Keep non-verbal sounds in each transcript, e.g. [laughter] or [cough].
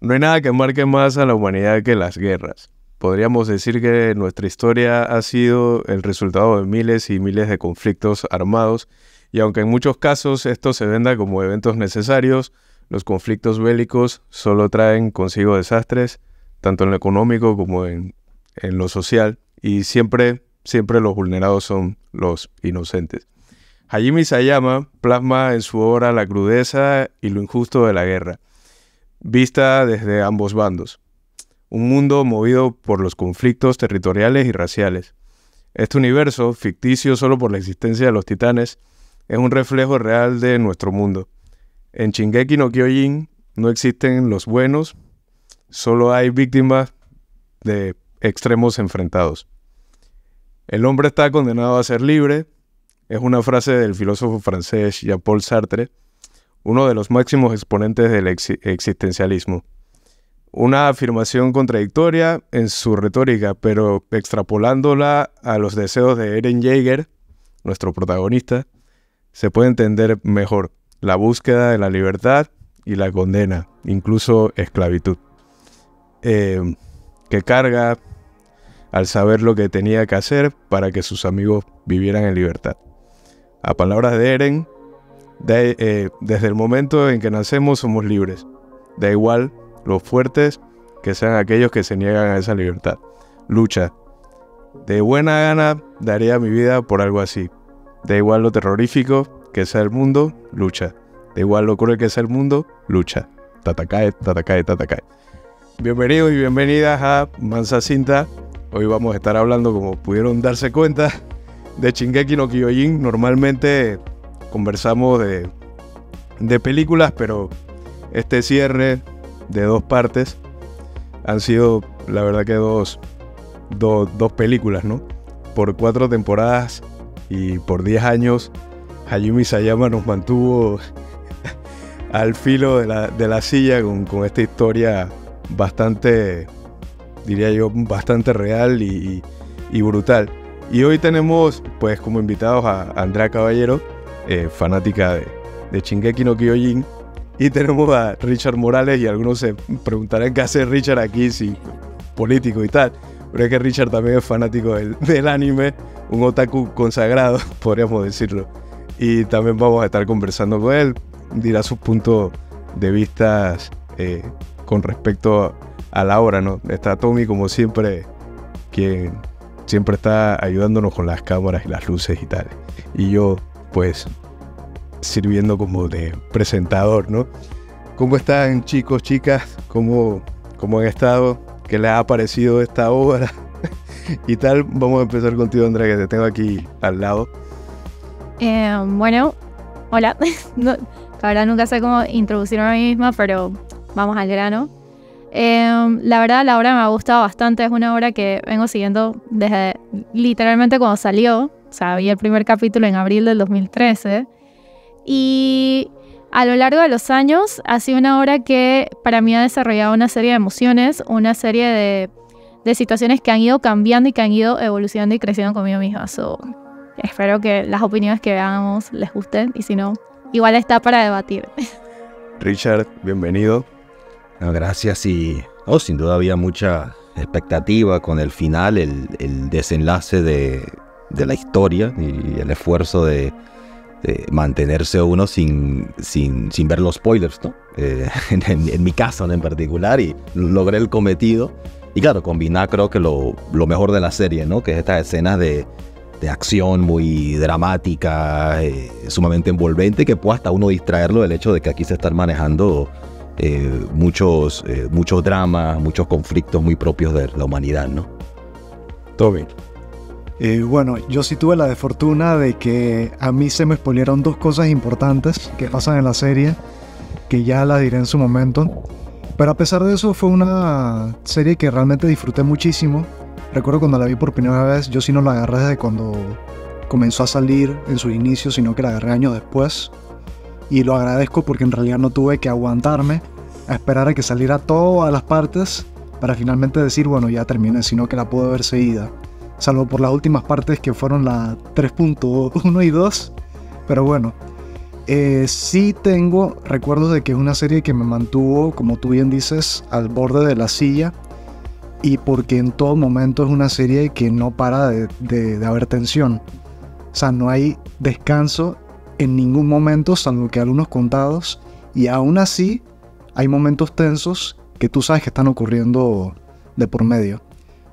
No hay nada que marque más a la humanidad que las guerras. Podríamos decir que nuestra historia ha sido el resultado de miles y miles de conflictos armados, y aunque en muchos casos esto se venda como eventos necesarios, los conflictos bélicos solo traen consigo desastres, tanto en lo económico como en, en lo social, y siempre, siempre los vulnerados son los inocentes. Hajime Sayama plasma en su obra la crudeza y lo injusto de la guerra vista desde ambos bandos. Un mundo movido por los conflictos territoriales y raciales. Este universo, ficticio solo por la existencia de los titanes, es un reflejo real de nuestro mundo. En Shingeki no Kyojin no existen los buenos, solo hay víctimas de extremos enfrentados. El hombre está condenado a ser libre, es una frase del filósofo francés Jean-Paul Sartre, uno de los máximos exponentes del existencialismo. Una afirmación contradictoria en su retórica, pero extrapolándola a los deseos de Eren Jaeger, nuestro protagonista, se puede entender mejor la búsqueda de la libertad y la condena, incluso esclavitud, eh, que carga al saber lo que tenía que hacer para que sus amigos vivieran en libertad. A palabras de Eren, eh, desde el momento en que nacemos somos libres. Da igual los fuertes que sean aquellos que se niegan a esa libertad. Lucha. De buena gana daría mi vida por algo así. Da igual lo terrorífico que sea el mundo, lucha. Da igual lo cruel que sea el mundo, lucha. Tatakae, tatakae, tatakae. Bienvenidos y bienvenidas a Mansa Cinta. Hoy vamos a estar hablando, como pudieron darse cuenta, de Shingeki no Kyojin. Normalmente conversamos de, de películas, pero este cierre de dos partes han sido, la verdad que dos, dos películas, ¿no? Por cuatro temporadas y por diez años, Hayumi Sayama nos mantuvo [laughs] al filo de la, de la silla con, con, esta historia bastante, diría yo, bastante real y, y, brutal. Y hoy tenemos, pues, como invitados a Andrea Caballero, eh, fanática de, de Shingeki no Kyojin. Y tenemos a Richard Morales y algunos se preguntarán qué hace Richard aquí, si político y tal. Pero es que Richard también es fanático del, [laughs] del anime, un otaku consagrado, [laughs] podríamos decirlo. Y también vamos a estar conversando con él, dirá sus puntos de vista eh, con respecto a la obra, ¿no? Está Tommy como siempre, quien siempre está ayudándonos con las cámaras y las luces y tal. Y yo pues sirviendo como de presentador, ¿no? ¿Cómo están chicos, chicas? ¿Cómo, cómo han estado? ¿Qué les ha parecido esta obra? [laughs] y tal, vamos a empezar contigo, Andrea, que te tengo aquí al lado. Eh, bueno, hola. [laughs] la verdad nunca sé cómo introducirme a mí misma, pero vamos al grano. Eh, la verdad, la obra me ha gustado bastante. Es una obra que vengo siguiendo desde literalmente cuando salió. O sea, vi el primer capítulo en abril del 2013. Y a lo largo de los años ha sido una obra que para mí ha desarrollado una serie de emociones, una serie de, de situaciones que han ido cambiando y que han ido evolucionando y creciendo conmigo misma. So, espero que las opiniones que veamos les gusten y si no, igual está para debatir. [laughs] Richard, bienvenido. gracias y oh, sin duda había mucha expectativa con el final, el, el desenlace de, de la historia y el esfuerzo de, mantenerse uno sin, sin, sin, ver los spoilers, ¿no? Eh, [laughs] en, mi caso en particular, y logré el cometido. Y claro, combinar creo que lo, lo mejor de la serie, ¿no? Que es estas escenas de, de acción muy dramática, eh, sumamente envolvente, que puede hasta uno distraerlo del hecho de que aquí se están manejando eh, muchos, muchos dramas, muchos conflictos muy propios de la humanidad, ¿no? Toby. Eh, bueno, yo sí tuve la desfortuna de que a mí se me spoilearon dos cosas importantes que pasan en la serie, que ya las diré en su momento. Pero a pesar de eso fue una serie que realmente disfruté muchísimo. Recuerdo cuando la vi por primera vez, yo sí no la agarré desde cuando comenzó a salir en su inicio, sino que la agarré años después. Y lo agradezco porque en realidad no tuve que aguantarme a esperar a que saliera todas las partes para finalmente decir, bueno, ya terminé, sino que la pude ver seguida salvo por las últimas partes que fueron la 3.1 y 2. Pero bueno, eh, sí tengo recuerdos de que es una serie que me mantuvo, como tú bien dices, al borde de la silla. Y porque en todo momento es una serie que no para de, de haber tensión. O sea, no hay descanso en ningún momento, salvo que algunos contados. Y aún así, hay momentos tensos que tú sabes que están ocurriendo de por medio.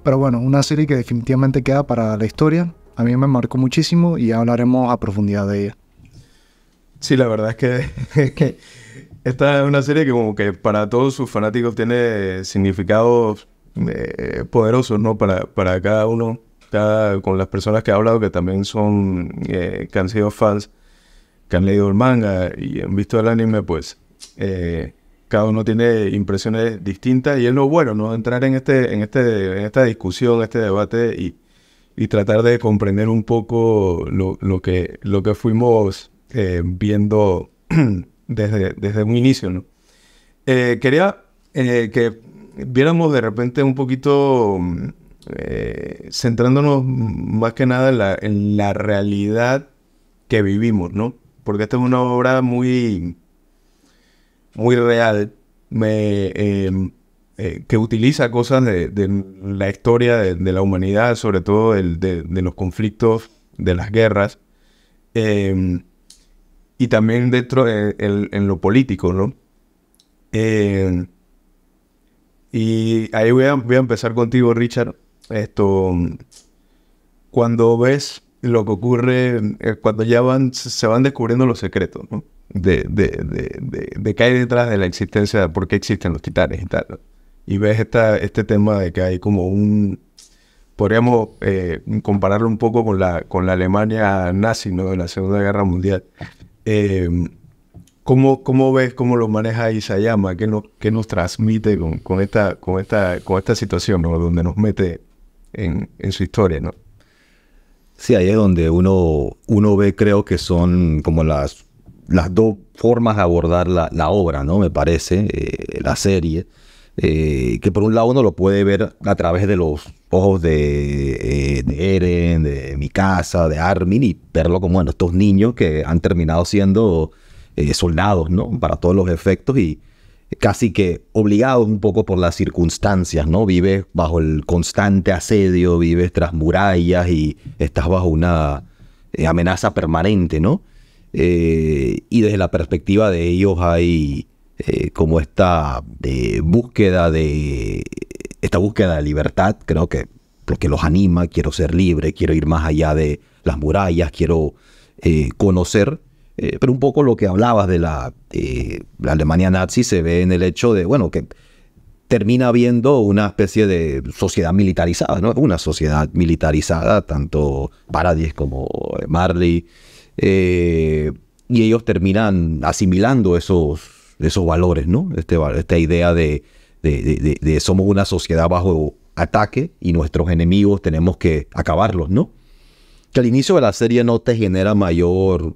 Pero bueno, una serie que definitivamente queda para la historia. A mí me marcó muchísimo y hablaremos a profundidad de ella. Sí, la verdad [laughs] es que, esta es una serie que como que para todos sus fanáticos tiene significados eh, poderosos, ¿no? Para, para cada uno, cada, con las personas que he hablado que también son, eh, que han sido fans, que han leído el manga y han visto el anime, pues eh, cada uno tiene impresiones distintas y es lo bueno, ¿no? Entrar en, este, en, este, en esta discusión, este debate y, y tratar de comprender un poco lo, lo, que, lo que fuimos eh, viendo [clears throat] desde, desde un inicio, ¿no? Eh, quería eh, que viéramos de repente un poquito, centrándonos más que nada en la, en la realidad que vivimos, ¿no? Porque esta es una obra muy, muy real, em, que utiliza cosas de, la historia de, la humanidad, sobre todo de, los conflictos, de las guerras. Em, y también dentro eh, en lo político, ¿no? Eh, y ahí voy a, voy a, empezar contigo, Richard. Esto, cuando ves lo que ocurre, eh, cuando ya van, se van descubriendo los secretos, ¿no? De, de, de, de, hay detrás de la existencia, de por qué existen los titanes y tal. Y ves esta, este tema de que hay como un... Podríamos compararlo un poco con la, con la Alemania nazi, ¿no? De la Segunda Guerra Mundial. Eh, ¿cómo, ¿cómo, ves, cómo lo maneja Isayama? ¿Qué, no, qué nos transmite con, con, esta, con, esta, con esta situación, ¿no? donde nos mete en, en, su historia? ¿no? Sí, ahí es donde uno, uno ve, creo que son como las, las dos formas de abordar la, la obra, ¿no? Me parece, eh, la serie. Eh, que por un lado uno lo puede ver a través de los ojos de, eh, Eren, de Mikasa, de Armin, y verlo como, bueno, estos niños que han terminado siendo soldados, ¿no? Para todos los efectos y casi que obligados un poco por las circunstancias, ¿no? Vives bajo el constante asedio, vives tras murallas y estás bajo una amenaza permanente, ¿no? Y desde la perspectiva de ellos hay eh, como esta búsqueda de esta búsqueda de libertad, creo que lo que los anima, quiero ser libre, quiero ir más allá de las murallas, quiero eh, conocer, eh, pero un poco lo que hablabas de la, Alemania nazi se ve en el hecho de, bueno, que termina viendo una especie de sociedad militarizada, ¿no? Una sociedad militarizada, tanto Paradis como Marley, y ellos terminan asimilando esos esos valores, ¿no? Este, esta idea de, de, somos una sociedad bajo ataque y nuestros enemigos tenemos que acabarlos, ¿no? Que al inicio de la serie no te genera mayor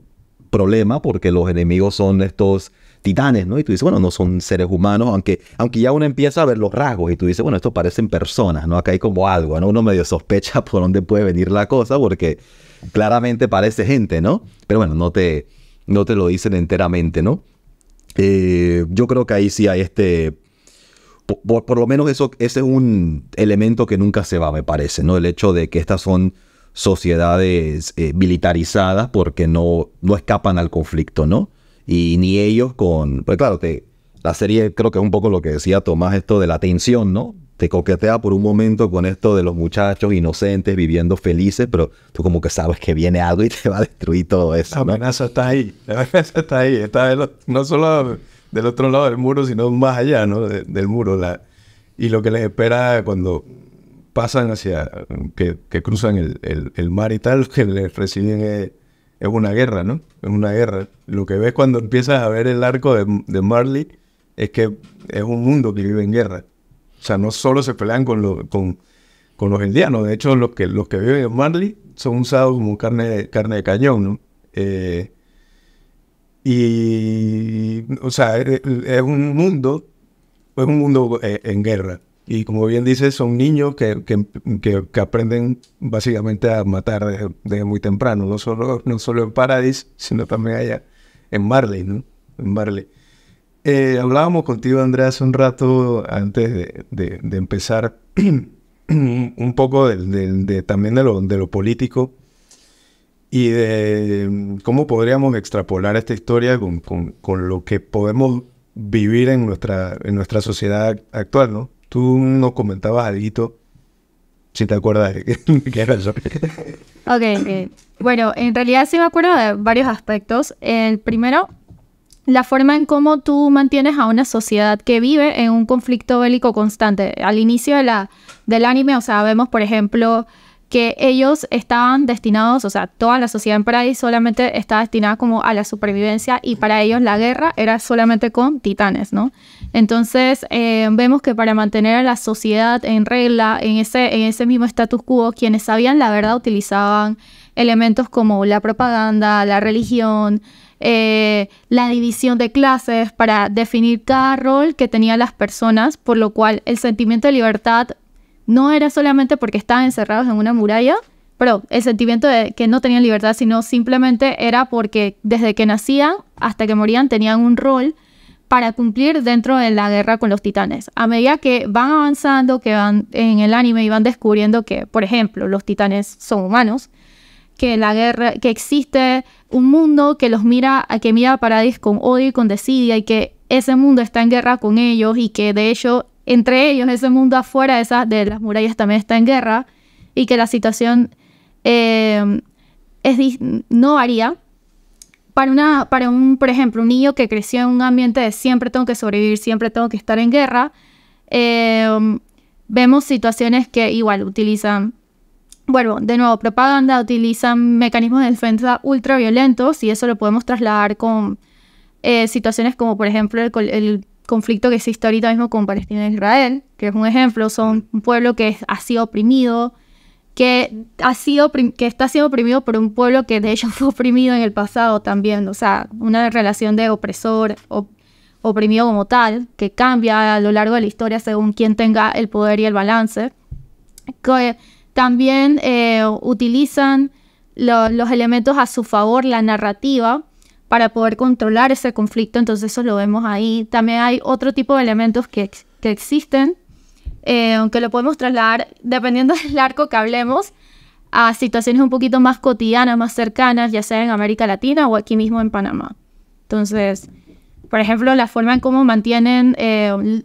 problema porque los enemigos son estos titanes, ¿no? Y tú dices, bueno, no son seres humanos, aunque, aunque ya uno empieza a ver los rasgos y tú dices, bueno, estos parecen personas, ¿no? Acá hay como algo, ¿no? Uno medio sospecha [laughs] por dónde puede venir la cosa porque claramente parece gente, ¿no? Pero bueno, no te, no te lo dicen enteramente, ¿no? Eh, yo creo que ahí sí hay este... Por, lo menos eso, ese es un elemento que nunca se va, me parece, ¿no? El hecho de que estas son sociedades eh, militarizadas porque no, no escapan al conflicto, ¿no? Y ni ellos con... Pues claro, te, la serie creo que es un poco lo que decía Tomás, esto de la tensión, ¿no? Te coquetea por un momento con esto de los muchachos inocentes viviendo felices, pero tú como que sabes que viene algo y [laughs] te va a destruir todo eso. La amenaza está ahí, la amenaza está ahí, está no solo del otro lado del muro, sino más allá ¿no? del muro. La, y lo que les espera cuando pasan hacia, que, cruzan el, mar y tal, que les reciben es, una guerra, ¿no? Es una guerra. Lo que ves cuando empiezas a ver el arco de, de Marley es que es un mundo que vive en guerra. O sea, no solo se pelean con, con, con los indianos, de hecho los que, los que viven en Marley son usados como carne, carne de cañón, ¿no? Eh, y, o sea, es, un mundo, es un mundo eh, en guerra. Y como bien dices, son niños que, que, aprenden básicamente a matar desde, muy temprano, no solo, no solo en Paradis, sino también allá en Marley, ¿no? En Marley. Eh, hablábamos contigo, Andrea, hace un rato, antes de, empezar, [clears throat] un poco de, también de lo, de lo político y de cómo podríamos extrapolar esta historia con, con, lo que podemos vivir en nuestra, en nuestra sociedad actual, ¿no? Tú nos comentabas algo, si te acuerdas de [laughs] qué, era eso. Ok, bueno, en realidad sí me acuerdo de varios aspectos. El primero, la forma en cómo tú mantienes a una sociedad que vive en un conflicto bélico constante. Al inicio de la, del anime, o sea, vemos, por ejemplo, que ellos estaban destinados, o sea, toda la sociedad en Paradis solamente estaba destinada como a la supervivencia y para ellos la guerra era solamente con titanes, ¿no? Entonces eh, vemos que para mantener a la sociedad en regla, en ese, en ese mismo status quo, quienes sabían la verdad utilizaban elementos como la propaganda, la religión, eh, la división de clases para definir cada rol que tenían las personas, por lo cual el sentimiento de libertad no era solamente porque estaban encerrados en una muralla, pero el sentimiento de que no tenían libertad, sino simplemente era porque desde que nacían hasta que morían tenían un rol para cumplir dentro de la guerra con los titanes. A medida que van avanzando, que van en el anime y van descubriendo que, por ejemplo, los titanes son humanos, que la guerra, que existe un mundo que los mira, que mira a Paradis con odio y con desidia y que ese mundo está en guerra con ellos y que de hecho entre ellos, ese mundo afuera de, esas, de las murallas también está en guerra y que la situación eh, es, no varía. Para, una, para un, por ejemplo, un niño que creció en un ambiente de siempre tengo que sobrevivir, siempre tengo que estar en guerra, eh, vemos situaciones que igual utilizan, bueno, de nuevo, propaganda, utilizan mecanismos de defensa ultra violentos y eso lo podemos trasladar con eh, situaciones como, por ejemplo, el conflicto que existe ahorita mismo con Palestina e Israel, que es un ejemplo, son un pueblo que ha sido oprimido, que, ha sido, que está siendo oprimido por un pueblo que de hecho [laughs] fue oprimido en el pasado también, o sea, una relación de opresor o oprimido como tal, que cambia a lo largo de la historia según quien tenga el poder y el balance. También eh, utilizan los elementos a su favor, la narrativa, para poder controlar ese conflicto, entonces eso lo vemos ahí. También hay otro tipo de elementos que, que existen, eh, aunque lo podemos trasladar, dependiendo [laughs] del arco que hablemos, a situaciones un poquito más cotidianas, más cercanas, ya sea en América Latina o aquí mismo en Panamá. Entonces, por ejemplo, la forma en cómo mantienen, eh,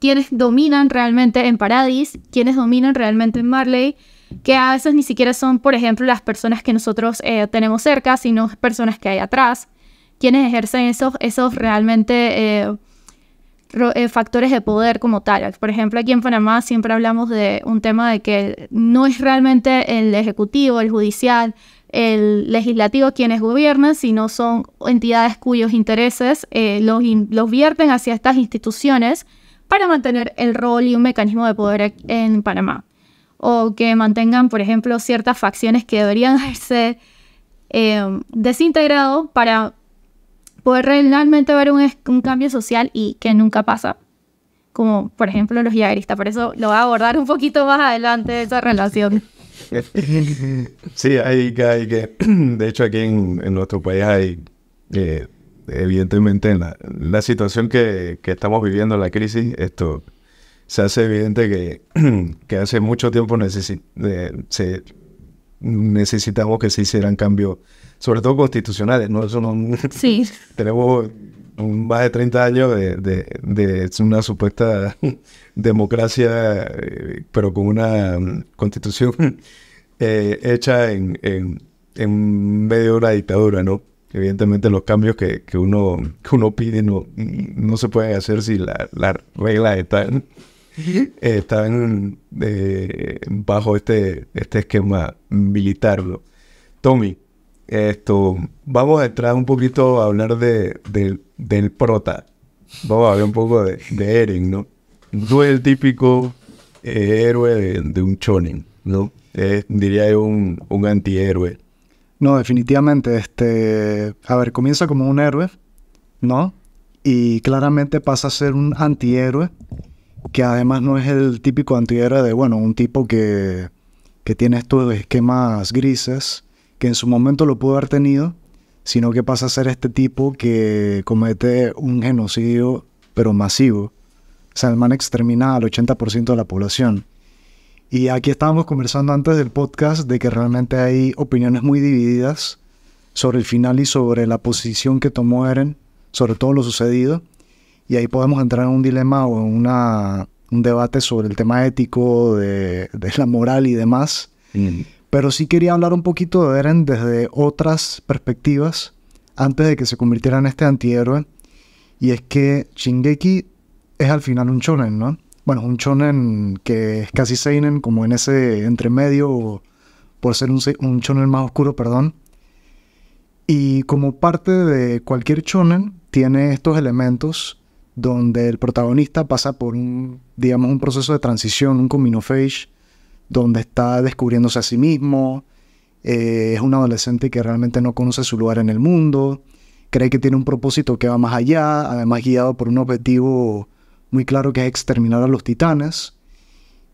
quienes dominan realmente en Paradis, quienes dominan realmente en Marley, que a veces ni siquiera son, por ejemplo, las personas que nosotros eh, tenemos cerca, sino personas que hay atrás quienes ejercen esos, esos realmente eh, eh, factores de poder como tal. Por ejemplo, aquí en Panamá siempre hablamos de un tema de que no es realmente el ejecutivo, el judicial, el legislativo quienes gobiernan, sino son entidades cuyos intereses eh, los, los vierten hacia estas instituciones para mantener el rol y un mecanismo de poder en Panamá. O que mantengan, por ejemplo, ciertas facciones que deberían [laughs] haberse desintegrado para poder realmente ver un, cambio social y que nunca pasa. Como por ejemplo los yagueristas. Por eso lo voy a abordar un poquito más adelante esa relación. [laughs] Sí, hay que, hay que, [clears throat] de hecho aquí en, nuestro país hay, eh, evidentemente en la, situación que, estamos viviendo, la crisis, esto se hace evidente que, [clears throat] que hace mucho tiempo se, necesitamos que se hicieran cambios sobre todo constitucionales, ¿no? Eso no [laughs] sí. tenemos más de 30 años de, de, una supuesta [laughs] democracia, eh, pero con una mm, constitución [laughs] eh, hecha en, en, medio de una dictadura, ¿no? Evidentemente los cambios que, que, uno, que uno pide no, no se pueden hacer si las la reglas [laughs] están, están eh, bajo este, este esquema militar. ¿no? Tommy, esto, vamos a entrar un poquito a hablar de, del prota. Vamos a hablar un poco de, de Eren, ¿no? No es el típico eh, héroe de, un chonen, ¿no? Es, diría yo, un, un antihéroe. No, definitivamente. Este, a ver, comienza como un héroe, ¿no? Y claramente pasa a ser un antihéroe, que además no es el típico antihéroe de, bueno, un tipo que, que tiene estos esquemas grises, que en su momento lo pudo haber tenido, sino que pasa a ser este tipo que comete un genocidio, pero masivo. O sea, el man extermina al 80% de la población. Y aquí estábamos conversando antes del podcast de que realmente hay opiniones muy divididas sobre el final y sobre la posición que tomó Eren, sobre todo lo sucedido. Y ahí podemos entrar en un dilema o en una, un debate sobre el tema ético, de, de la moral y demás. Pero sí quería hablar un poquito de Eren desde otras perspectivas antes de que se convirtiera en este antihéroe. Y es que Shingeki es al final un shonen, ¿no? Bueno, un shonen que es casi seinen, como en ese entremedio, por ser un, un shonen más oscuro, perdón. Y como parte de cualquier shonen, tiene estos elementos donde el protagonista pasa por un, digamos, un proceso de transición, un coming of age, donde está descubriéndose a sí mismo, eh, es un adolescente que realmente no conoce su lugar en el mundo, cree que tiene un propósito que va más allá, además guiado por un objetivo muy claro que es exterminar a los titanes.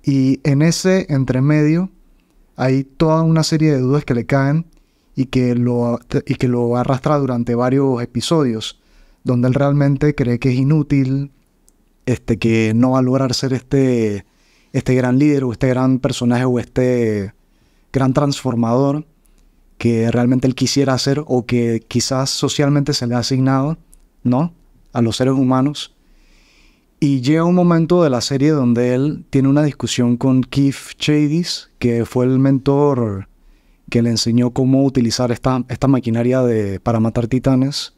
Y en ese entremedio hay toda una serie de dudas que le caen y que lo, y que lo arrastra durante varios episodios, donde él realmente cree que es inútil, este, que no va a lograr ser este este gran líder o este gran personaje o este gran transformador que realmente él quisiera hacer o que quizás socialmente se le ha asignado, ¿no? A los seres humanos. Y llega un momento de la serie donde él tiene una discusión con Keith Chadis, que fue el mentor que le enseñó cómo utilizar esta, maquinaria para matar titanes.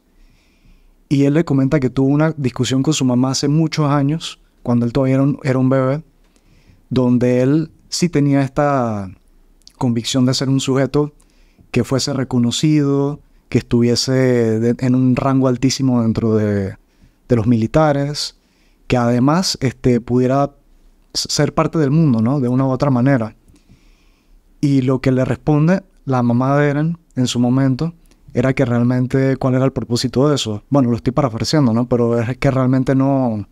Y él le comenta que tuvo una discusión con su mamá hace muchos años, cuando él todavía era un bebé, donde él sí tenía esta convicción de ser un sujeto que fuese reconocido, que estuviese en un rango altísimo dentro de, los militares, que además este, pudiera ser parte del mundo, ¿no? De una u otra manera. Y lo que le responde la mamá de Eren en su momento era que realmente cuál era el propósito de eso. Bueno, lo estoy parafraseando, ¿no? Pero es que realmente no,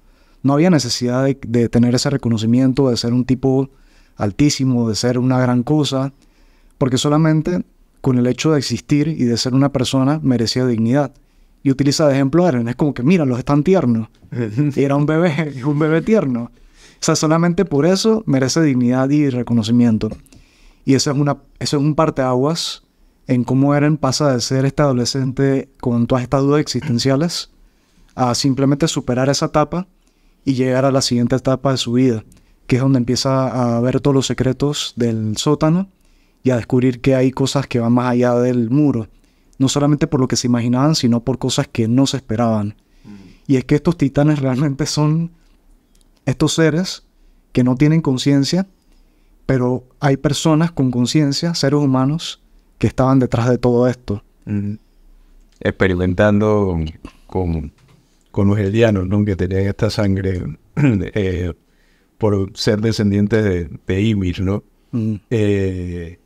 no había necesidad de, tener ese reconocimiento, de ser un tipo altísimo, de ser una gran cosa, porque solamente con el hecho de existir y de ser una persona merecía dignidad. Y utiliza de ejemplo a Eren, es como que, mira, es tan tierno. y [laughs] era un bebé, un bebé tierno. O sea, solamente por eso merece dignidad y reconocimiento. Y eso es, una, eso es un parteaguas en cómo Eren pasa de ser este adolescente con todas estas dudas existenciales a simplemente superar esa etapa y llegar a la siguiente etapa de su vida, que es donde empieza a ver todos los secretos del sótano y a descubrir que hay cosas que van más allá del muro, no solamente por lo que se imaginaban, sino por cosas que no se esperaban. Y es que estos titanes realmente son estos seres que no tienen conciencia, pero hay personas con conciencia, seres humanos, que estaban detrás de todo esto. Experimentando con con los helianos, ¿no? que tenían esta sangre [clears throat] eh, por ser descendientes de, de Ymir, ¿no? Mm. Eh,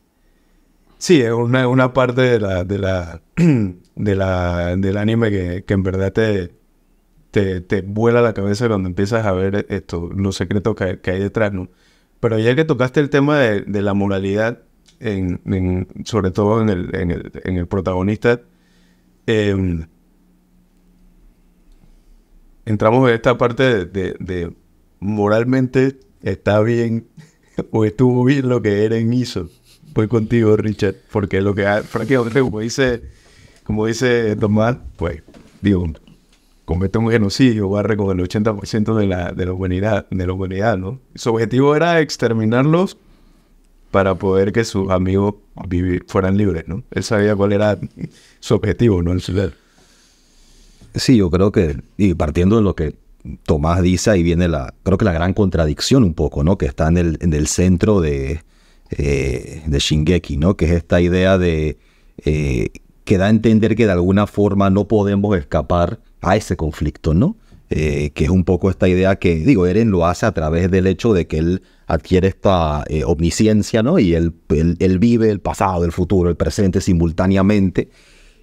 sí, es una, una, parte de la, de la, [clears throat] de la, del anime que, que en verdad te, te, te, vuela la cabeza cuando empiezas a ver esto, los secretos que, que hay detrás, ¿no? Pero ya que tocaste el tema de, de la moralidad, en, sobre todo en el, en el, en el protagonista, eh, entramos en esta parte de, moralmente está bien [laughs] o estuvo bien lo que Eren hizo. Voy contigo, Richard, porque lo que, francamente, como dice, como dice Tomás, pues, digo, comete un genocidio, barre con el 80% de la, de la humanidad, de la humanidad, ¿no? Su objetivo era exterminarlos para poder que sus amigos fueran libres, ¿no? Él sabía cuál era su objetivo, ¿no? El Sí, yo creo que, y partiendo de lo que Tomás dice, ahí viene la, creo que la gran contradicción un poco, ¿no? Que está en el, en el centro de, eh, de Shingeki, ¿no? Que es esta idea de, eh, que da a entender que de alguna forma no podemos escapar a ese conflicto, ¿no? Eh, que es un poco esta idea que, digo, Eren lo hace a través del hecho de que él adquiere esta omnisciencia, ¿no? Y él, él, vive el pasado, el futuro, el presente simultáneamente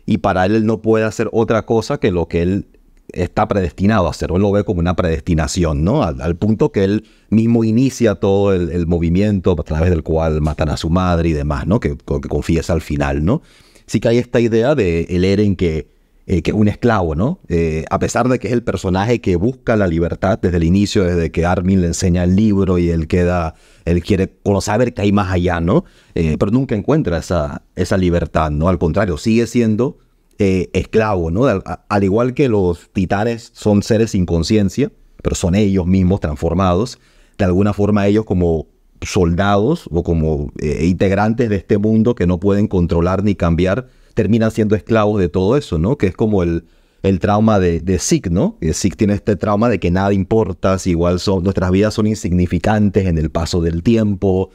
y para él él no puede hacer otra cosa que lo que él está predestinado a hacer, él lo ve como una predestinación, ¿no? Al, punto que él mismo inicia todo el, movimiento a través del cual matan a su madre y demás, ¿no? Que, que confiesa al final, ¿no? sí que hay esta idea de el Eren que, eh, que es un esclavo, ¿no? Eh, a pesar de que es el personaje que busca la libertad desde el inicio, desde que Armin le enseña el libro y él queda, él quiere saber que hay más allá, ¿no? Eh, pero nunca encuentra esa, esa libertad, ¿no? Al contrario, sigue siendo esclavo, ¿no? al igual que los titanes son seres sin conciencia, pero son ellos mismos transformados, de alguna forma ellos como soldados o como eh, integrantes de este mundo que no pueden controlar ni cambiar, terminan siendo esclavos de todo eso, ¿no? Que es como el, el trauma de, de ¿no? Zeke tiene este trauma de que nada importa, si igual son, nuestras vidas son insignificantes en el paso del tiempo.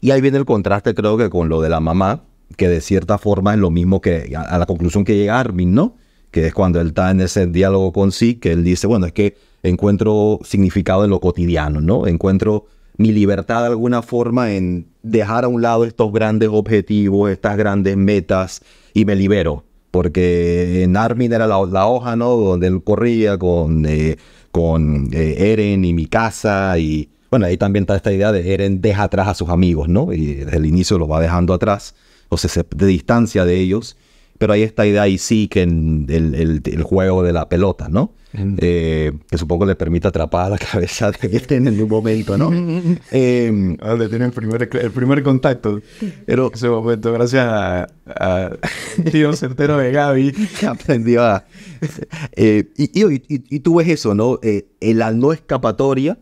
Y ahí viene el contraste, creo que con lo de la mamá, que de cierta forma es lo mismo que a, la conclusión que llega Armin, ¿no? Que es cuando él está en ese diálogo con Zeke, que él dice, bueno, es que encuentro significado en lo cotidiano, ¿no? Encuentro mi libertad de alguna forma en dejar a un lado estos grandes objetivos, estas grandes metas y me libero. Porque en Armin era la, hoja, ¿no? Donde él corría con, eh, con eh, Eren y mi casa y bueno, ahí también está esta idea de Eren deja atrás a sus amigos, ¿no? Y desde el inicio los va dejando atrás, o sea, se de distancia de ellos. Pero hay esta idea y sí que en el juego de la pelota, ¿no? Eh, que supongo le permite atrapar a la [laughs] cabeza de este en un momento, ¿no? [laughs] eh, donde tiene el primer, el primer contacto. Pero ese momento, gracias a, tío certero de Gaby. [laughs] aprendió a... Eh, y, y, tú ves eso, ¿no? Eh, la no escapatoria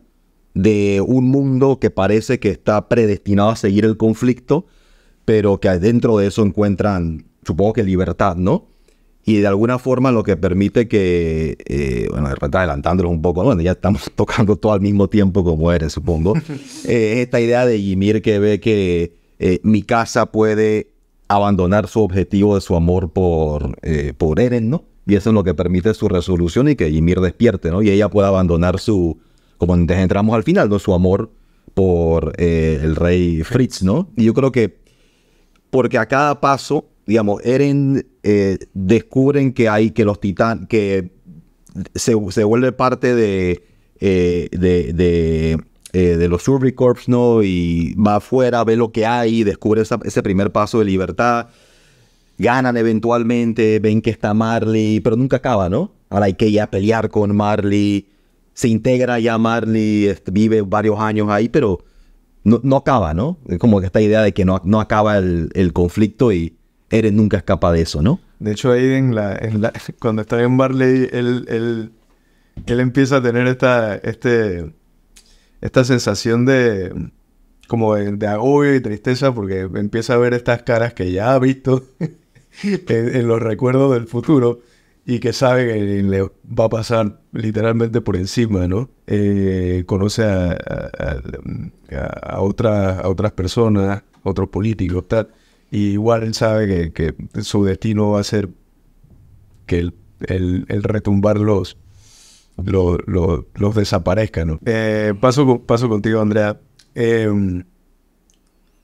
de un mundo que parece que está predestinado a seguir el conflicto, pero que dentro de eso encuentran, supongo que libertad, ¿no? y de alguna forma lo que permite que, eh, bueno, de repente adelantándolos un poco, bueno, ya estamos [laughs] tocando todo al mismo tiempo como eres, supongo, [laughs] eh, es esta idea de Ymir que ve que eh, mi casa puede abandonar su objetivo de su amor por, por Eren, ¿no? Y eso es lo que permite su resolución y que Ymir despierte, ¿no? Y ella puede abandonar su, como entramos al final, ¿no? Su amor por el rey Fritz, ¿no? Y yo creo que, porque a cada paso digamos, Eren eh, descubren que hay que los titanes, que se, vuelve parte de, eh, de, eh, de, los Survicorps, ¿no? Y va afuera, ve lo que hay, descubre ese primer paso de libertad, ganan eventualmente, ven que está Marley, pero nunca acaba, ¿no? Ahora hay que ya pelear con Marley, se integra ya Marley, este, vive varios años ahí, pero no, no acaba, ¿no? Es como que esta idea de que no, no acaba el, el conflicto y Eren nunca escapa de eso, ¿no? De hecho, ahí [laughs] cuando está en Barley, él, él, él, empieza a tener esta, este, esta sensación de como de, agobio y tristeza porque empieza a ver estas caras que ya ha visto [laughs] en, los recuerdos del futuro y que sabe que le va a pasar literalmente por encima, ¿no? Eh, conoce a, a, a, otras personas, otros políticos, tal igual él sabe que, su destino va a ser que el, retumbar los, los, desaparezca, ¿no? Eh, paso, paso contigo, Andrea. Em,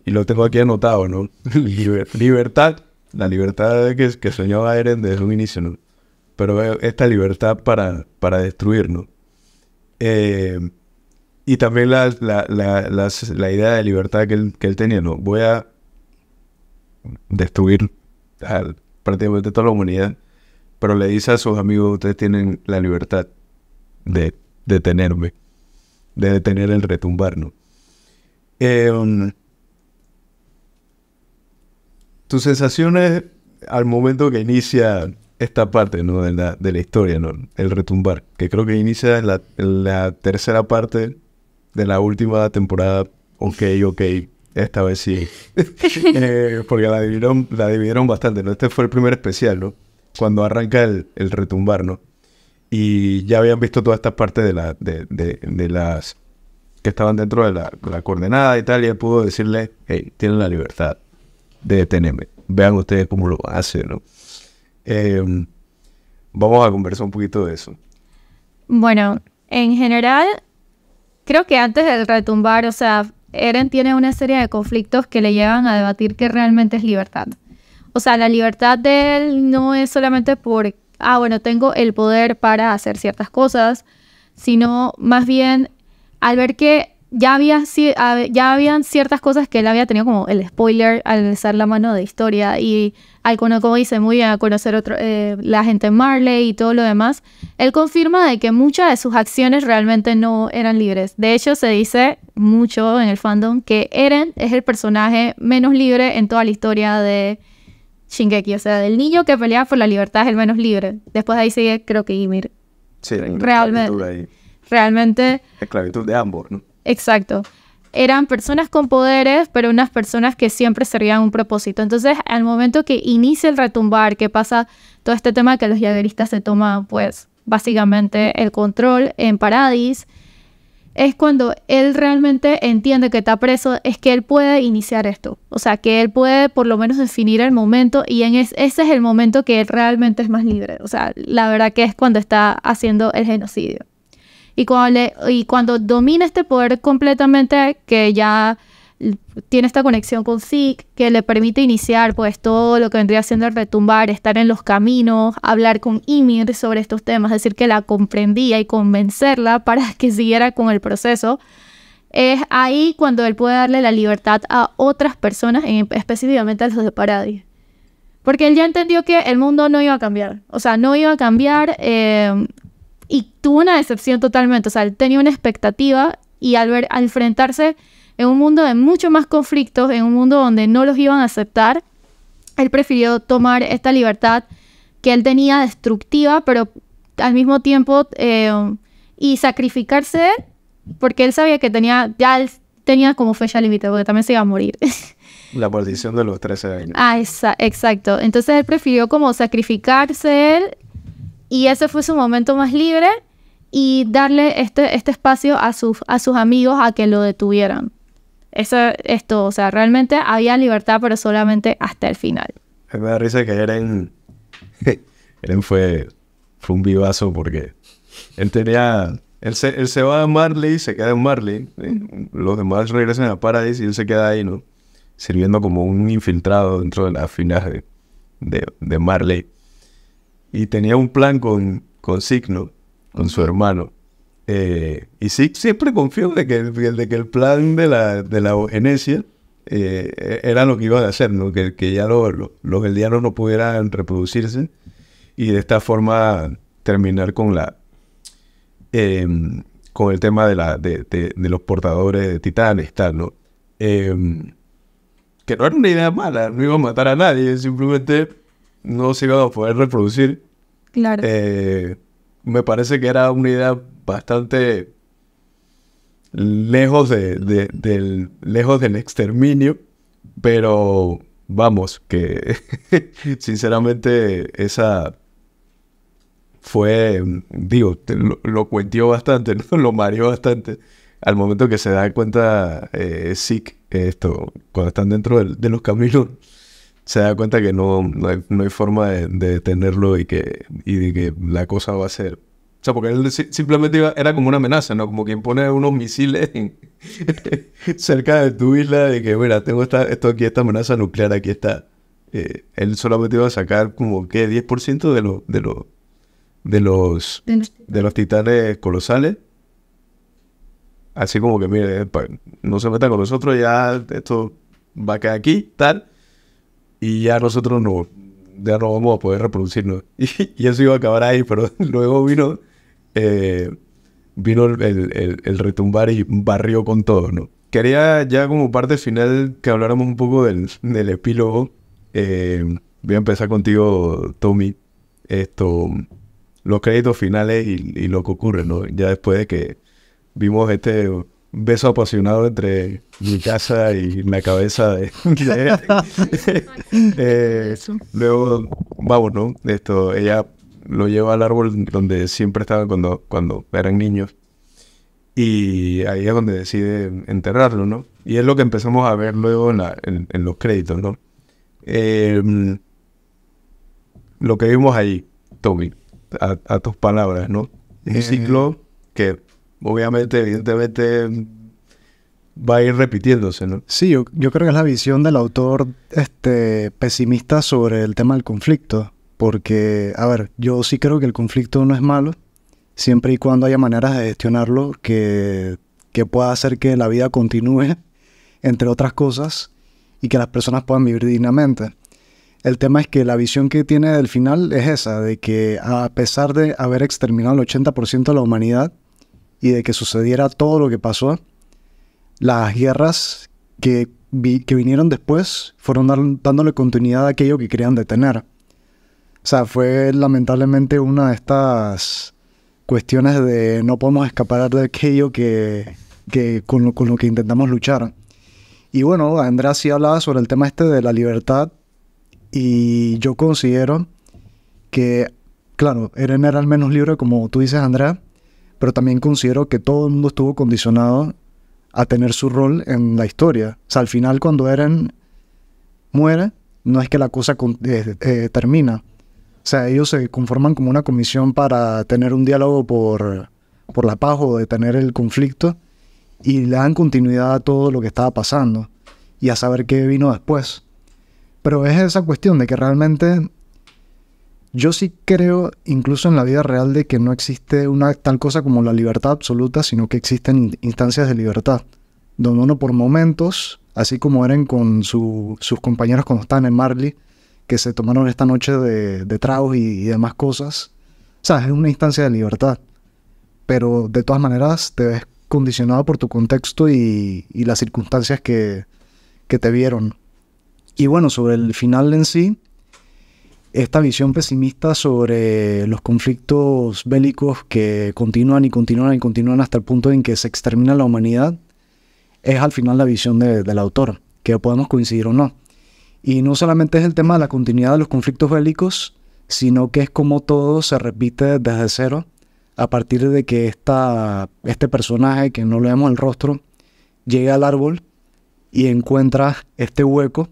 y lo tengo aquí anotado, ¿no? [laughs] libertad, la libertad que, que soñaba Eren desde un inicio, ¿no? Pero esta libertad para, para destruirnos. Em, y también la, la, idea de libertad que él, que él tenía, ¿no? Voy a destruir prácticamente toda la humanidad, pero le dice a sus amigos, ustedes tienen la libertad de detenerme, de detener el retumbar, ¿no? Em, tus sensaciones al momento que inicia esta parte ¿no? de, la, de la historia, ¿no? el retumbar, que creo que inicia en la, la tercera parte de la última temporada, ok, ok, esta vez sí. [laughs] Eh, porque la dividieron, la dividieron bastante, ¿no? Este fue el primer especial, ¿no? Cuando arranca el, el retumbar, ¿no? Y ya habían visto todas estas partes de, la, de, de, las que estaban dentro de la, la, coordenada y tal, y él pudo decirle, hey, tienen la libertad de detenerme. Vean ustedes cómo lo hacen, ¿no? Em, vamos a conversar un poquito de eso. Bueno, en general, creo que antes del retumbar, o sea, Eren tiene una serie de conflictos que le llevan a debatir qué realmente es libertad. O sea, la libertad de él no es solamente por, ah, bueno, tengo el poder para hacer ciertas cosas, sino más bien al ver que ya, había, ya habían ciertas cosas que él había tenido como el spoiler al alzar la mano de historia y al como dice muy bien a conocer otro, eh, la gente Marley y todo lo demás, él confirma de que muchas de sus acciones realmente no eran libres. De hecho, se dice mucho en el fandom que Eren es el personaje menos libre en toda la historia de Shingeki. O sea, del niño que pelea por la libertad es el menos libre. Después de ahí sigue, creo que Ymir. Sí, realmente. Realmente. Esclavitud de ambos, ¿no? Exacto. Eran personas con poderes, pero unas personas que siempre servían un propósito. Entonces, al momento que inicia el retumbar, que pasa todo este tema que los yagueristas se toman, pues, básicamente el control en Paradis, es cuando él realmente entiende que está preso, es que él puede iniciar esto. O sea, que él puede por lo menos definir el momento y en ese es el momento que él realmente es más libre. O sea, la verdad que es cuando está haciendo el genocidio. Y cuando, domina este poder completamente, que ya tiene esta conexión con Zeke que le permite iniciar pues todo lo que vendría siendo el retumbar, estar en los caminos, hablar con Ymir sobre estos temas, decir que la comprendía y convencerla para [laughs] que siguiera con el proceso. Es ahí cuando él puede darle la libertad a otras personas, específicamente a los de Paradis. Porque él ya entendió que el mundo no iba a cambiar. O sea, no iba a cambiar. Eh, y tuvo una decepción totalmente. O sea, él tenía una expectativa y al, ver, al enfrentarse en un mundo de mucho más conflictos, en un mundo donde no los iban a aceptar, él prefirió tomar esta libertad que él tenía destructiva, pero al mismo tiempo eh, y sacrificarse porque él sabía que tenía ya él tenía como fecha límite porque también se iba a morir. [laughs] La maldición de los 13 años. Ah, exacto. Entonces él prefirió como sacrificarse él y ese fue su momento más libre y darle este, este espacio a sus, a sus amigos a que lo detuvieran. Eso, esto, o sea, realmente había libertad, pero solamente hasta el final. Me da risa que Eren, [laughs] Eren fue, fue un vivazo porque él tenía, él se, él se va a Marley, se queda en Marley, los demás regresan a Paradise y él se queda ahí, ¿no? Sirviendo como un infiltrado dentro de las finas de, de, de Marley. Y tenía un plan con, con Signo, con su hermano. Eh, y sí, siempre confió de que, de que el plan de la, de la eugenesia eh, era lo que iban a hacer, ¿no? que, que ya los eldianos no pudieran reproducirse y de esta forma terminar con la em, con el tema de, la, de, de, los portadores de titanes, tal, ¿no? Em, que no era una idea mala, no iba a matar a nadie, simplemente no se iban a poder reproducir. Claro. Eh, me parece que era una idea bastante lejos, de, del, lejos del exterminio, pero vamos, que [laughs] sinceramente esa fue, digo, lo, lo cuentió bastante, [laughs] ¿no? lo mareó bastante. Al momento que se da cuenta eh, esto, cuando están dentro de los caminos, se da cuenta que no, no, hay, forma de, detenerlo y que, y que la cosa va a ser. O sea, porque él simplemente iba, era como una amenaza, ¿no? Como quien pone unos misiles [laughs] cerca de tu isla de que, mira, tengo esta, esto aquí, esta amenaza nuclear, aquí está. Eh, él solamente iba a sacar como, ¿qué? 10% de, lo, de, lo, de, los, de los titanes colosales. Así como que, mire, no se metan con nosotros, ya esto va a quedar aquí, tal y ya nosotros no, ya no vamos a poder reproducirnos. [laughs] Y, eso iba a acabar ahí, pero [laughs] luego vino, eh, vino el, el, retumbar y barrió con todo, ¿no? Quería ya como parte final que habláramos un poco del, del epílogo. Eh, voy a empezar contigo, Tommy. Esto, los créditos finales y, y lo que ocurre, ¿no? Ya después de que vimos este beso apasionado entre mi casa y la cabeza de... [laughs] Eh, luego, vamos, ¿no? Esto, ella lo lleva al árbol donde siempre estaba cuando, cuando eran niños. Y ahí es donde decide enterrarlo, ¿no? Y es lo que empezamos a ver luego en, los créditos, ¿no? Em, lo que vimos ahí, Tommy, a, tus palabras, ¿no? Un eh, ciclo que obviamente, evidentemente, va a ir repitiéndose, ¿no? Sí, yo, creo que es la visión del autor este, pesimista sobre el tema del conflicto. Porque, a ver, yo sí creo que el conflicto no es malo, siempre y cuando haya maneras de gestionarlo que, que pueda hacer que la vida continúe, entre otras cosas, y que las personas puedan vivir dignamente. El tema es que la visión que tiene del final es esa, de que a pesar de haber exterminado el 80% de la humanidad y de que sucediera todo lo que pasó, las guerras que, que vinieron después fueron dándole continuidad a aquello que querían detener. O sea, fue lamentablemente una de estas cuestiones de no podemos escapar de aquello que, que con, lo, con lo que intentamos luchar. Y bueno, Andrea sí hablaba sobre el tema este de la libertad y yo considero que, claro, Eren era al menos libre, como tú dices, Andrea, pero también considero que todo el mundo estuvo condicionado a tener su rol en la historia. O sea, al final cuando Eren muere, no es que la cosa eh, eh, termina. O sea, ellos se conforman como una comisión para tener un diálogo por, por la paz o detener el conflicto y le dan continuidad a todo lo que estaba pasando y a saber qué vino después. Pero es esa cuestión de que realmente yo sí creo, incluso en la vida real, de que no existe una tal cosa como la libertad absoluta, sino que existen instancias de libertad, donde uno por momentos, así como eran con sus compañeros cuando estaban en Marley, que se tomaron esta noche de, de tragos y, demás cosas, o sea, es una instancia de libertad, pero de todas maneras te ves condicionado por tu contexto y, y las circunstancias que, que te vieron. Y bueno, sobre el final en sí, esta visión pesimista sobre los conflictos bélicos que continúan y continúan y continúan hasta el punto en que se extermina la humanidad, es al final la visión del autor, que podemos coincidir o no. Y no solamente es el tema de la continuidad de los conflictos bélicos, sino que es como todo se repite desde cero, a partir de que esta, este personaje, que no le vemos el rostro, llega al árbol y encuentra este hueco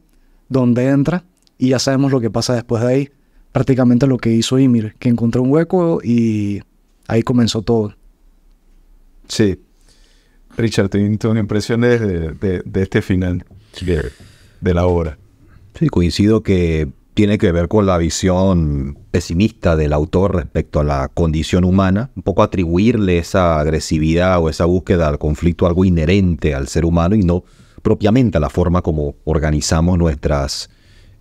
donde entra y ya sabemos lo que pasa después de ahí. Prácticamente lo que hizo Ymir, que encontró un hueco y ahí comenzó todo. Sí. Richard, tus impresiones de, de, este final de, de la obra. Sí, coincido que tiene que ver con la visión pesimista del autor respecto a la condición humana, un poco atribuirle esa agresividad o esa búsqueda al conflicto algo inherente al ser humano y no propiamente a la forma como organizamos nuestras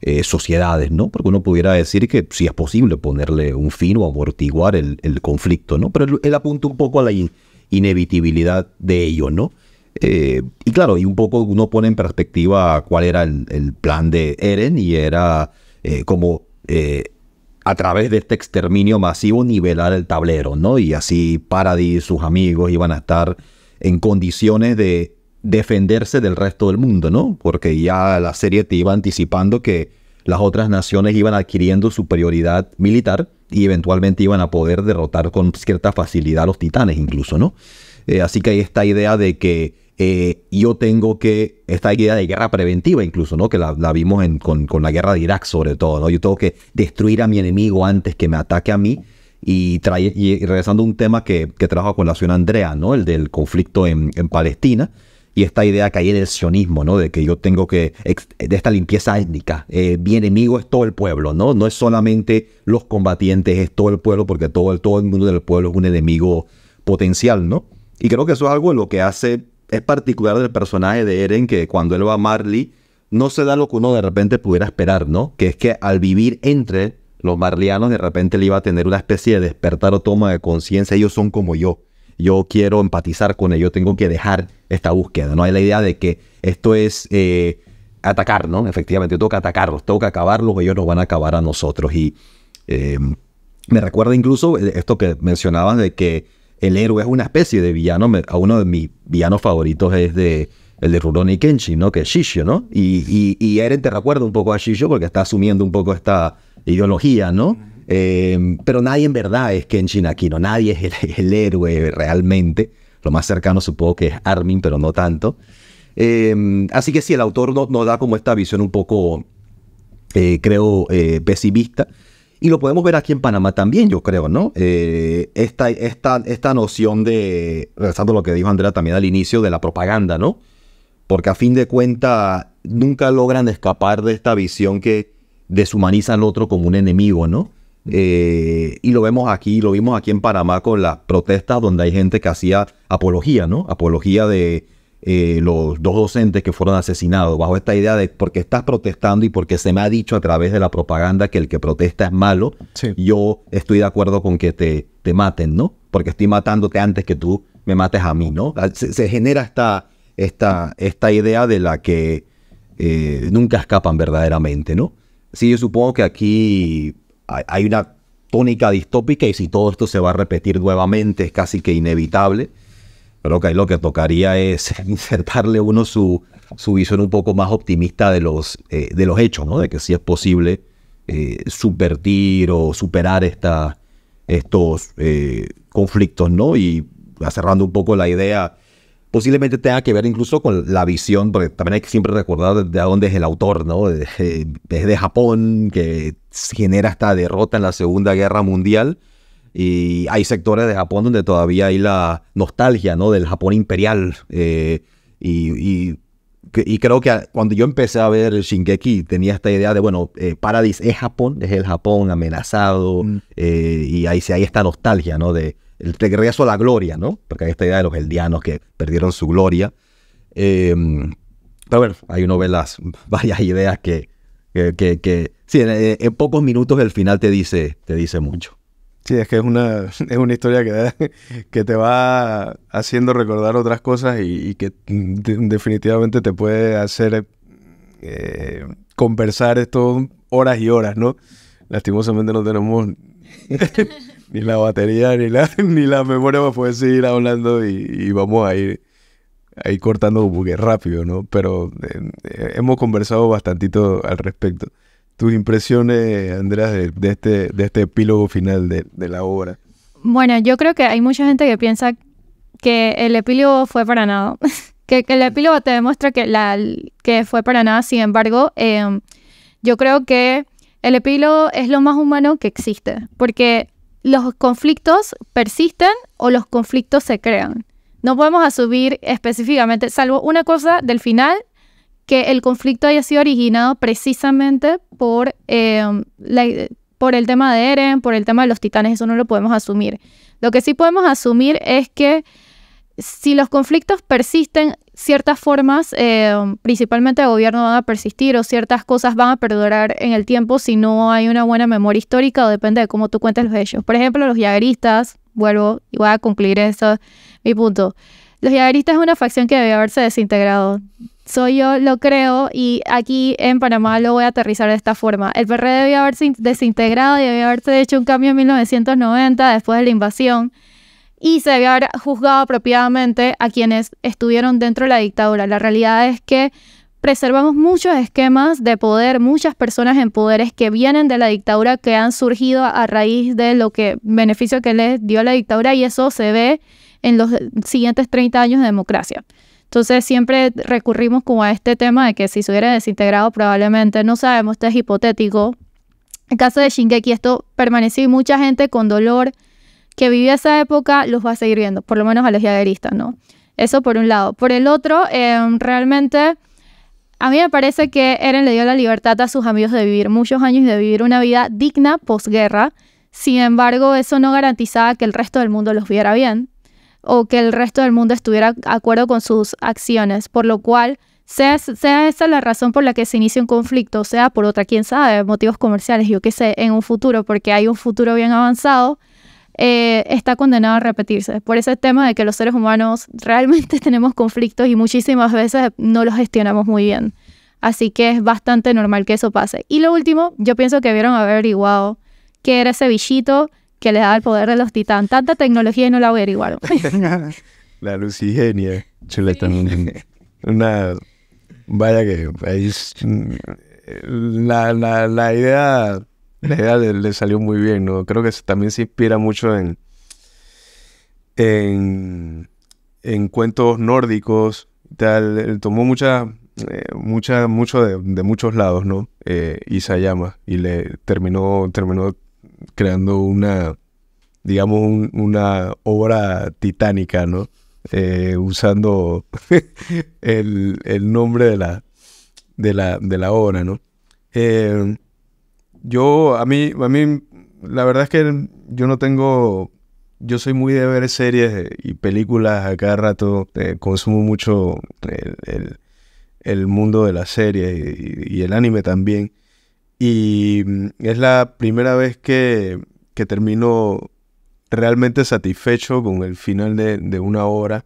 eh, sociedades, ¿no? Porque uno pudiera decir que sí es posible ponerle un fin o amortiguar el, conflicto, ¿no? Pero él, apunta un poco a la inevitabilidad de ello, ¿no? Eh, y claro, y un poco uno pone en perspectiva cuál era el, plan de Eren y era eh, como a través de este exterminio masivo nivelar el tablero, ¿no? Y así Paradis, sus amigos iban a estar en condiciones de defenderse del resto del mundo, ¿no? Porque ya la serie te iba anticipando que las otras naciones iban adquiriendo superioridad militar y eventualmente iban a poder derrotar con cierta facilidad a los titanes incluso, ¿no? Eh, así que hay esta idea de que eh, yo tengo que, esta idea de guerra preventiva incluso, ¿no? Que la, vimos con, la guerra de Irak sobre todo, ¿no? Yo tengo que destruir a mi enemigo antes que me ataque a mí. Y, trae, y regresando a un tema que, que trajo con la ciudad Andrea, ¿no? El del conflicto en, en Palestina y esta idea que hay en el sionismo, ¿no? De que yo tengo que, de esta limpieza étnica, eh, mi enemigo es todo el pueblo, ¿no? No es solamente los combatientes, es todo el pueblo, porque todo el, todo el mundo del pueblo es un enemigo potencial, ¿no? Y creo que eso es algo lo que hace, es particular del personaje de Eren, que cuando él va a Marley, no se da lo que uno de repente pudiera esperar, ¿no? Que es que al vivir entre los marlianos, de repente le iba a tener una especie de despertar o toma de conciencia, ellos son como yo yo quiero empatizar con ellos, tengo que dejar esta búsqueda, ¿no? Hay la idea de que esto es eh, atacar, ¿no? Efectivamente, tengo que atacarlos, tengo que acabarlos, ellos nos van a acabar a nosotros. Y eh, me recuerda incluso esto que mencionabas de que el héroe es una especie de villano, a uno de mis villanos favoritos es de el de Rurouni Kenshin, ¿no? Que es Shishio, ¿no? Y, y, y Eren te recuerda un poco a Shishio porque está asumiendo un poco esta ideología, ¿no? Eh, pero nadie en verdad es Kenshin Aquino, nadie es [laughs] el, héroe realmente. Lo más cercano supongo que es Armin, pero no tanto. Eh, así que sí, el autor nos, da como esta visión un poco, eh, creo, pesimista. Y lo podemos ver aquí en Panamá también, yo creo, ¿no? esta, esta, esta noción de, regresando a lo que dijo Andrea también al inicio, de la propaganda, ¿no? Porque a fin de cuentas nunca logran escapar de esta visión que deshumaniza al otro como un enemigo, ¿no? Eh, y lo vemos aquí, lo vimos aquí en Panamá con las protestas donde hay gente que hacía apología, ¿no? Apología de eh, los dos docentes que fueron asesinados, bajo esta idea de porque estás protestando y porque se me ha dicho a través de la propaganda que el que protesta es malo, yo estoy de acuerdo con que te, te maten, ¿no? Porque estoy matándote antes que tú me mates a mí, ¿no? Se, genera esta, esta, esta idea de la que eh, nunca escapan verdaderamente, ¿no? Sí, yo supongo que aquí hay una tónica distópica y si todo esto se va a repetir nuevamente es casi que inevitable. Pero que ahí lo que tocaría es [laughs] insertarle uno su, su visión un poco más optimista de los, eh, de los hechos, ¿no? De que sí es posible eh, subvertir o superar estos eh, conflictos, ¿no? Y cerrando un poco la idea, posiblemente tenga que ver incluso con la visión, porque también hay que siempre recordar de, dónde es el autor, ¿no? Es de, Japón, que genera esta derrota en la Segunda Guerra Mundial. Y hay sectores de Japón donde todavía hay la nostalgia, ¿no? Del Japón imperial. Eh, y, creo que cuando yo empecé a ver Shingeki tenía esta idea de, bueno, eh, Paradise es Japón, es el Japón amenazado. Mm. Eh, y ahí, hay esta nostalgia, ¿no? De, el regreso a la gloria, ¿no? Porque hay esta idea de los eldianos que perdieron su gloria. Em, pero bueno, ahí uno ve las [laughs] varias ideas que, que, que, sí, en, pocos minutos el final te dice, te dice mucho. Sí, es que es una, [laughs] es una historia que, [laughs] que te va haciendo recordar otras cosas y, que definitivamente te puede hacer eh, conversar esto horas y horas, ¿no? Lastimosamente no tenemos ni la batería, ni la, [laughs] ni la memoria para poder seguir hablando y, vamos a ir, cortando un poco rápido, ¿no? Pero eh, hemos conversado bastantito al respecto. Tus impresiones, Andrea, de, este, de este epílogo final de, la obra. Bueno, yo creo que hay mucha gente que piensa que el epílogo fue para nada. [laughs] que, el epílogo te demuestra que, la, que fue para nada. Sin embargo, em, yo creo que el epílogo es lo más humano que existe. Porque los conflictos persisten o los conflictos se crean. No podemos asumir específicamente, salvo una cosa del final, que el conflicto haya sido originado precisamente por, por el tema de Eren, por el tema de los titanes, eso no lo podemos asumir. Lo que sí podemos asumir es que si los conflictos persisten, ciertas formas, eh, principalmente de gobierno, van a persistir o ciertas cosas van a perdurar en el tiempo si no hay una buena memoria histórica o depende de cómo tú cuentes los hechos. Por ejemplo, los yagueristas, vuelvo y voy a concluir eso, mi punto. Los yagueristas es una facción que debe haberse desintegrado. Soy yo, lo creo, y aquí en Panamá lo voy a aterrizar de esta forma. El PRD debió haberse desintegrado y debió haberse hecho un cambio en 1990 después de la invasión y se debe haber juzgado apropiadamente a quienes estuvieron dentro de la dictadura. La realidad es que preservamos muchos esquemas de poder, muchas personas en poderes que vienen de la dictadura, que han surgido a raíz de lo que beneficio que les dio la dictadura y eso se ve en los siguientes 30 años de democracia. Entonces siempre recurrimos como a este tema de que si se hubiera desintegrado probablemente, no sabemos, esto es hipotético. En caso de Shingeki esto permaneció y mucha gente con dolor que vivía esa época los va a seguir viendo, por lo menos a los yagueristas, ¿no? Eso por un lado. Por el otro, em, realmente a mí me parece que Eren le dio la libertad a sus amigos de vivir muchos años y de vivir una vida digna posguerra. Sin embargo, eso no garantizaba que el resto del mundo los viera bien o que el resto del mundo estuviera de acuerdo con sus acciones, por lo cual sea, sea esa la razón por la que se inicia un conflicto, sea por otra, quién sabe, motivos comerciales, yo qué sé, en un futuro, porque hay un futuro bien avanzado, eh, está condenado a repetirse. Por ese tema de que los seres humanos realmente [laughs] tenemos conflictos y muchísimas veces no los gestionamos muy bien. Así que es bastante normal que eso pase. Y lo último, yo pienso que vieron haber averiguado qué era ese bichito que le da el poder de los titanes. Tanta tecnología y no la averiguaron. [laughs] [laughs] la lucigenia. Chuleta. Una. Vaya que. La, la, la idea [laughs] la idea le, salió muy bien, ¿no? Creo que también se inspira mucho en, en, cuentos nórdicos, tal. Tomó mucha, eh, mucha, mucho de, muchos lados, ¿no? Eh, Isayama, y le terminó, terminó creando una, digamos, una obra titánica, ¿no? Eh, usando [laughs] el, el, nombre de la, de la, de la obra, ¿no? Eh, yo, a mí, a mí la verdad es que yo no tengo, yo soy muy de ver series y películas a cada rato, eh, consumo mucho el, mundo de las series y, el anime también. Y mm, es la primera vez que, que termino realmente satisfecho con el final de, de una obra.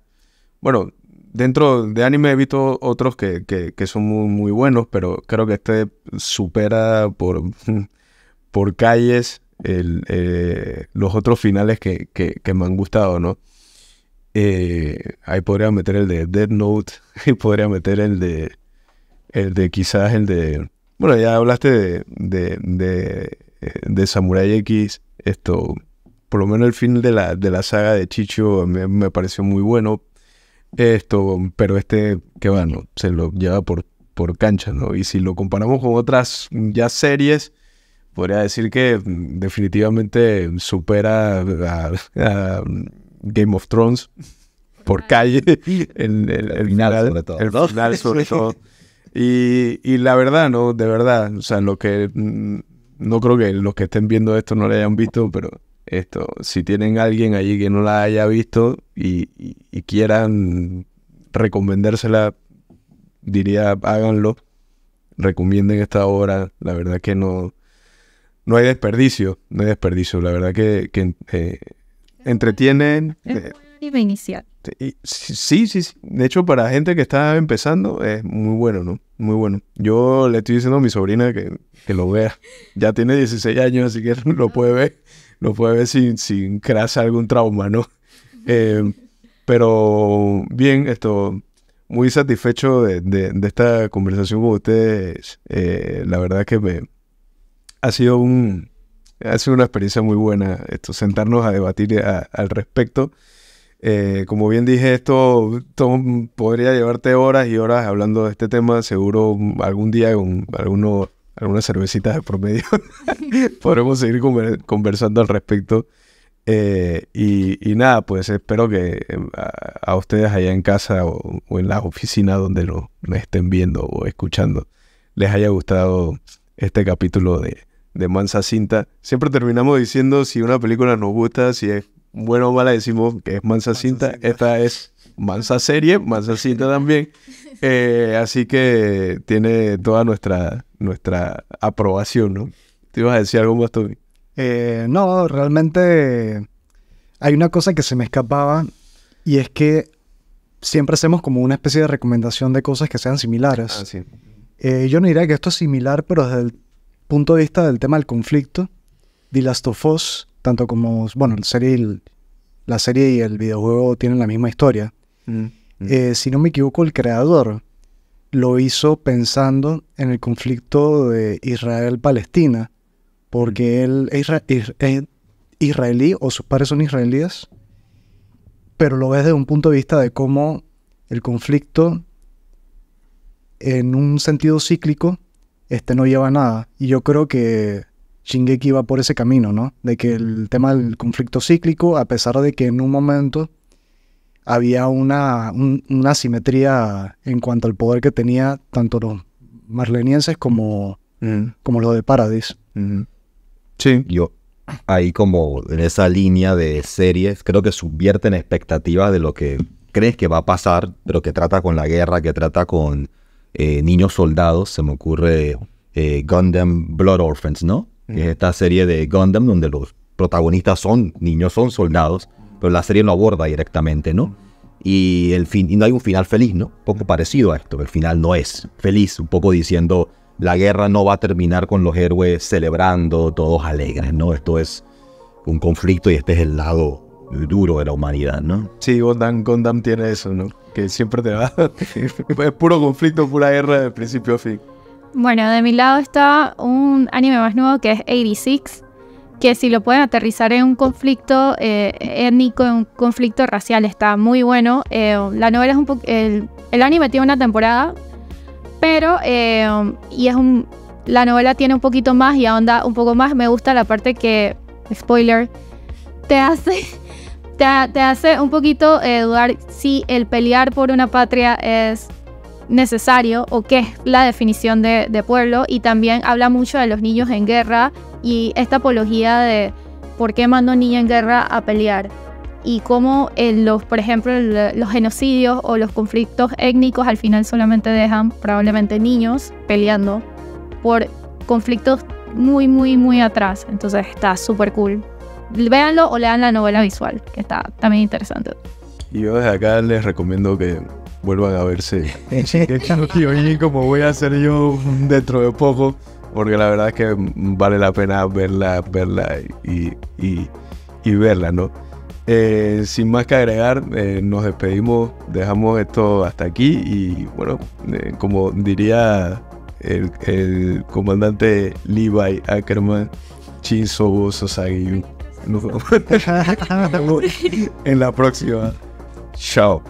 Bueno, dentro de anime he visto otros que, son muy, muy, buenos, pero creo que este supera por, [laughs] por calles eh, los otros finales que, me han gustado, ¿no? Eh, ahí podría meter el de Dead Note [laughs] y podría meter el de, el de quizás el de... Bueno, ya hablaste de, de, de, Samurai X, esto, por lo menos el fin de la, de la saga de Chicho me, me pareció muy bueno, esto, pero este, que bueno, se lo lleva por, por cancha, ¿no? Y si lo comparamos con otras ya series, podría decir que definitivamente supera a, Game of Thrones por calle [laughs] el, el, final, sobre todo. El final sobre todo. Y, y, la verdad, ¿no? De verdad, o sea, lo que mm, no creo que los que estén viendo esto no lo hayan visto, pero esto, si tienen alguien allí que no la haya visto y, quieran recomendársela, diría háganlo, recomienden esta obra, la verdad que no, no hay desperdicio, no hay desperdicio, la verdad que, que eh, entretienen. Eh, inicial. Sí, sí, sí. De hecho, para gente que está empezando, es muy bueno, ¿no? Muy bueno. Yo le estoy diciendo a mi sobrina que, que lo vea. Ya tiene 16 años, así que [laughs] lo puede ver lo puede ver sin, sin crearse algún trauma, ¿no? Eh, pero bien, esto, muy satisfecho de, esta conversación con ustedes. Eh, la verdad que me ha sido un ha sido una experiencia muy buena esto, sentarnos a debatir al respecto. Eh, como bien dije, esto, podría llevarte horas y horas hablando de este tema. Seguro algún día con algunos algunas cervecitas de promedio, [laughs] podremos seguir conversando al respecto. Eh, y, nada, pues espero que em, a, ustedes allá en casa o, en las oficinas donde lo, estén viendo o escuchando les haya gustado este capítulo de, de Mansa Cinta. Siempre terminamos diciendo si una película nos gusta, si es buena o mala, decimos que es Mansa, Cinta. Esta es Mansa Serie, Mansa Cinta también. [laughs] Eh, así que tiene toda nuestra, nuestra aprobación, ¿no? ¿Te ibas a decir algo más, Toby? Eh, no, realmente hay una cosa que se me escapaba y es que siempre hacemos como una especie de recomendación de cosas que sean similares. Ah, sí. Eh, yo no diría que esto es similar, pero desde el punto de vista del tema del conflicto, The Last of Us, tanto como, bueno, la serie, la serie y el videojuego tienen la misma historia. Mm. Eh, si no me equivoco, el creador lo hizo pensando en el conflicto de Israel-Palestina, porque él es, israelí o sus padres son israelíes, pero lo ves desde un punto de vista de cómo el conflicto, en un sentido cíclico, este no lleva a nada. Y yo creo que Shingeki va por ese camino, ¿no? De que el tema del conflicto cíclico, a pesar de que en un momento había una, una simetría en cuanto al poder que tenía tanto los marlenienses como, mm. como los de Paradis. Mm. Sí. Yo, ahí como en esa línea de series, creo que subvierten expectativas de lo que crees que va a pasar, pero que trata con la guerra, que trata con eh, niños soldados. Se me ocurre eh, Gundam Blood Orphans, ¿no? Que es mm. esta serie de Gundam donde los protagonistas son niños, son soldados pero la serie no aborda directamente, ¿no? Y, el fin, y no hay un final feliz, ¿no? Un poco parecido a esto, el final no es feliz, un poco diciendo la guerra no va a terminar con los héroes celebrando, todos alegres, ¿no? Esto es un conflicto y este es el lado duro de la humanidad, ¿no? Sí, Gondam, Gondam tiene eso, ¿no? Que siempre te va... [laughs] es puro conflicto, pura guerra de principio a fin. Bueno, de mi lado está un anime más nuevo que es 86, que si lo pueden aterrizar en un conflicto eh, étnico, en un conflicto racial, está muy bueno. Eh, la novela es un poco... El, anime tiene una temporada, pero... Eh, y es un... La novela tiene un poquito más y ahonda un poco más. Me gusta la parte que, spoiler, te hace... [laughs] Te, hace un poquito dudar si el pelear por una patria es necesario o qué es la definición de, de, pueblo y también habla mucho de los niños en guerra y esta apología de por qué mandó niña en guerra a pelear y cómo en los, por ejemplo, los genocidios o los conflictos étnicos al final solamente dejan probablemente niños peleando por conflictos muy, muy, muy atrás. Entonces está súper cool. Véanlo o lean la novela visual, que está también interesante. Y yo desde acá les recomiendo que vuelvan a verse. [laughs] [laughs] y como voy a hacer yo dentro de poco, porque la verdad es que vale la pena verla, verla y, y, verla, ¿no? Eh, sin más que agregar, eh, nos despedimos, dejamos esto hasta aquí y bueno, eh, como diría el, el, comandante Levi Ackerman, Shinzo Sosagi. [laughs] en la próxima. Chao.